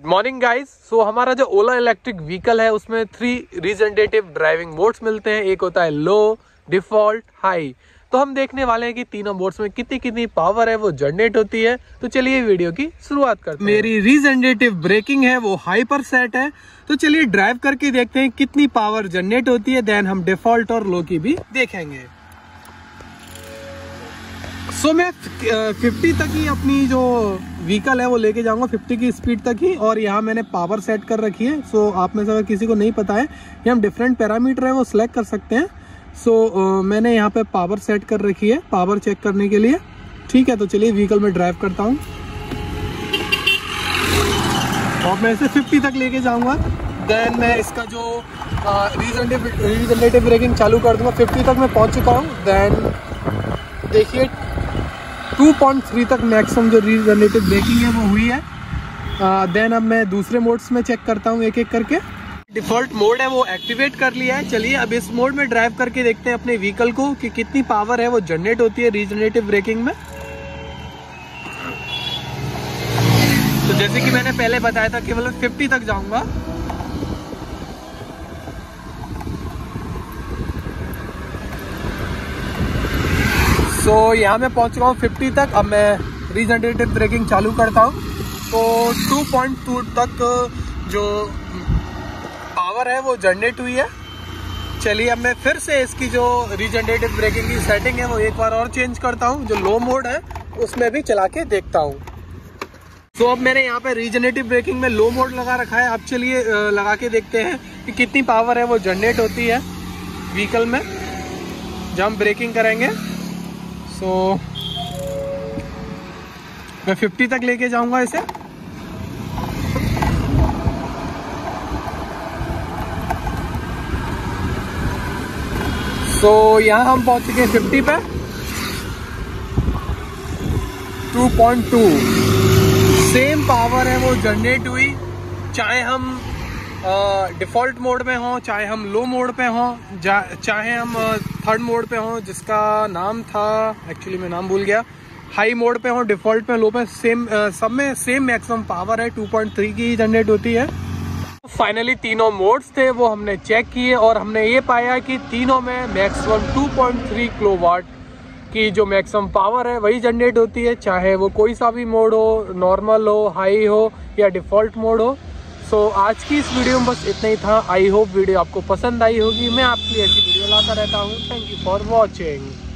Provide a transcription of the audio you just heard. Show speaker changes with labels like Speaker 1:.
Speaker 1: Morning guys so हमारा जो ओला electric vehicle है, उसमें थ्री रिजेंटेटिव ड्राइविंग मोड्स मिलते हैं। एक होता है लो डिफ़ॉल्ट हाई तो हम देखने वाले हैं कि तीनों मोड्स में कितनी कितनी पावर है, वो जनरेट होती है। तो चलिए वीडियो की शुरुआत करते हैं। मेरी रिजेंटेटिव ब्रेकिंग है, वो हाई पर सेट है। तो चलिए ड्राइव करके देखते हैं कितनी पावर जनरेट होती है देन हम डिफ़ॉल्ट और लो की भी देखेंगे। सो so, मैं फिफ्टी तक ही अपनी जो व्हीकल है वो लेके जाऊँगा 50 की स्पीड तक ही और यहाँ मैंने पावर सेट कर रखी है। सो so, आप में से अगर किसी को नहीं पता है ये हम डिफरेंट पैरामीटर है वो सिलेक्ट कर सकते हैं। सो so, uh, मैंने यहाँ पे पावर सेट कर रखी है पावर चेक करने के लिए। ठीक है तो चलिए व्हीकल में ड्राइव करता हूँ। और मैं इसे 50 तक लेके जाऊँगा। देन मैं इसका जो रीजनरेटिव ब्रेकिंग चालू कर दूँगा। 50 तक मैं पहुँच चुका हूँ। देन देखिए 2.3 तक मैक्सिमम जो रीजनरेटिव ब्रेकिंग है, वो हुई है। देन अब मैं दूसरे मोड्स में चेक करता हूँ एक एक करके। डिफ़ॉल्ट मोड है, वो एक्टिवेट कर लिया है। चलिए अब इस मोड में ड्राइव करके देखते हैं अपने व्हीकल को कि कितनी पावर है, वो जनरेट होती है रीजनरेटिव ब्रेकिंग में। तो जैसे कि मैंने पहले बताया था, केवल 50 तक जाऊँगा। सो so, यहाँ मैं पहुँच चुका हूँ 50 तक। अब मैं रीजनरेटिव ब्रेकिंग चालू करता हूँ। तो 2.2 तक जो पावर है वो जनरेट हुई है। चलिए अब मैं फिर से इसकी जो रीजनरेटिव ब्रेकिंग की सेटिंग है वो एक बार और चेंज करता हूँ। जो लो मोड है उसमें भी चला के देखता हूँ। तो अब मैंने यहाँ पे रीजनरेटिव ब्रेकिंग में लो मोड लगा रखा है। अब चलिए लगा के देखते हैं कि कितनी पावर है वो जनरेट होती है व्हीकल में। जब हम ब्रेकिंग करेंगे सो so, मैं 50 तक लेके जाऊँगा इसे। सो so, यहाँ हम पहुँच चुके हैं 50 पे। 2.2 सेम पावर है वो जनरेट हुई चाहे हम डिफ़ॉल्ट मोड में हो, चाहे हम लो मोड पे हों चाहे हम थर्ड मोड पे हों, जिसका नाम था एक्चुअली मैं नाम भूल गया हाई मोड पे हो डिफ़ॉल्ट पे लो पे सेम सब में सेम मैक्सिमम पावर है 2.3 की जनरेट होती है। फाइनली तीनों मोड्स थे, वो हमने चेक किए और हमने ये पाया कि तीनों में मैक्सिमम 2.3 किलोवाट की जो मैक्सिमम पावर है, वही जनरेट होती है, चाहे वो कोई सा भी मोड हो नॉर्मल हो हाई हो, या डिफ़ॉल्ट मोड हो। सो so, आज की इस वीडियो में बस इतना ही था। आई होप वीडियो आपको पसंद आई होगी। मैं आपके लिए ऐसी वीडियो लाता रहता हूँ। Thank you for watching